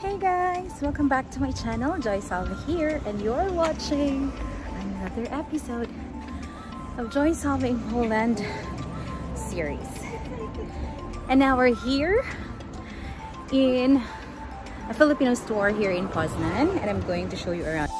Hey guys! Welcome back to my channel. Joy Salve here and you're watching another episode of Joy Salve in Poland series. And now we're here in a Filipino store here in Poznan and I'm going to show you around.